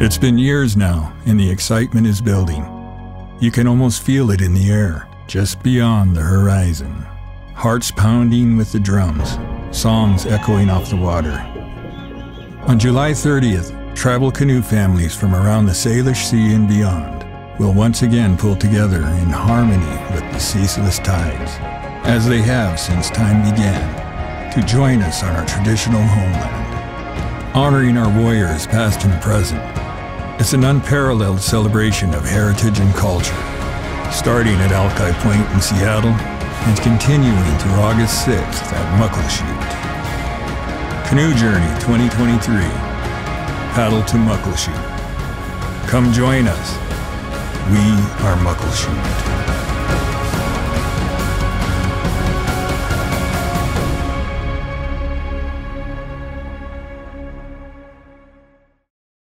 It's been years now, and the excitement is building. You can almost feel it in the air, just beyond the horizon. Hearts pounding with the drums, songs echoing off the water. On July 30th, tribal canoe families from around the Salish Sea and beyond will once again pull together in harmony with the ceaseless tides, as they have since time began, to join us on our traditional homeland, honoring our warriors past and present it's an unparalleled celebration of heritage and culture, starting at Alki Point in Seattle and continuing through August 6th at Muckleshoot. Canoe Journey 2023. Paddle to Muckleshoot. Come join us. We are Muckleshoot.